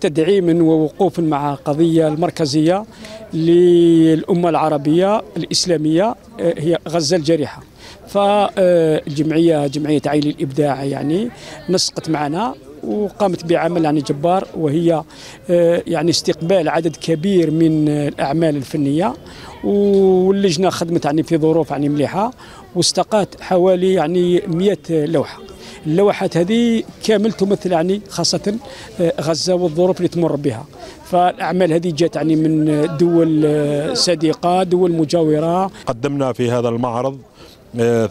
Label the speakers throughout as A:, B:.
A: تدعيما ووقوفا مع قضية المركزية للأمة العربية الإسلامية هي غزة الجارحة فالجمعية جمعية عين الإبداع يعني نسقت معنا وقامت بعمل يعني جبار وهي يعني استقبال عدد كبير من الأعمال الفنية واللجنة خدمت يعني في ظروف يعني مليحة واستقات حوالي يعني 100 لوحة. اللوحات هذه كامل تمثل يعني خاصة غزة والظروف اللي تمر بها. فالأعمال هذه جات يعني من دول صديقة دول مجاورة.
B: قدمنا في هذا المعرض آه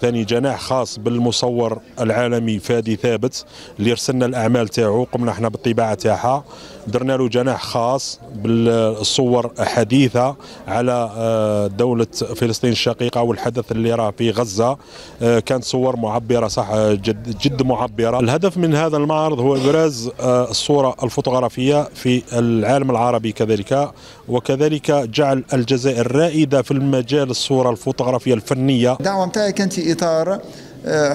B: ثاني جناح خاص بالمصور العالمي فادي ثابت اللي رسلنا الأعمال تاعو. قمنا إحنا بالطباعة تاعها. درنا له جناح خاص بالصور حديثة على آه دولة فلسطين الشقيقة والحدث اللي راه في غزة. آه كانت صور معبرة صح جد, جد معبرة. الهدف من هذا المعرض هو إبراز الصورة الفوتوغرافية في العالم العربي كذلك وكذلك جعل الجزائر رائدة في المجال الصورة الفوتوغرافية الفنية.
C: الدعوة متاعي كانت في إطار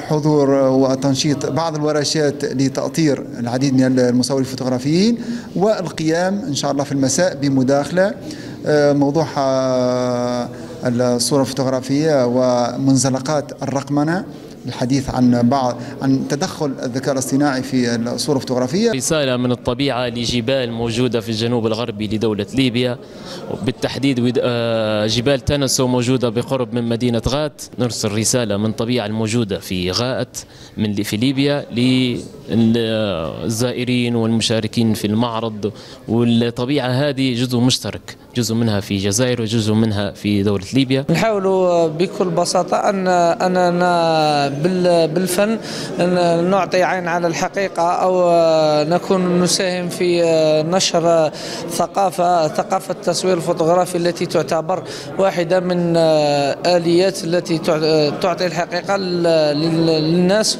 C: حضور وتنشيط بعض الورشات لتأطير العديد من المصورين الفوتوغرافيين والقيام إن شاء الله في المساء بمداخلة موضوعها الصورة الفوتوغرافية ومنزلقات الرقمنة. الحديث عن بعض عن تدخل الذكاء الاصطناعي في الصورة الفوتوغرافية.
D: رسالة من الطبيعة لجبال موجودة في الجنوب الغربي لدولة ليبيا. بالتحديد جبال تنسو موجودة بقرب من مدينة غات. نرسل رسالة من طبيعة الموجودة في غات من في ليبيا للزائرين والمشاركين في المعرض. والطبيعة هذه جزء مشترك. جزء منها في الجزائر وجزء منها في دولة ليبيا.
E: نحاول بكل بساطة أن أننا بالفن نعطي عين على الحقيقة أو نكون نساهم في نشر ثقافة ثقافة التصوير الفوتوغرافي التي تعتبر واحدة من آليات التي تعطي الحقيقة للناس.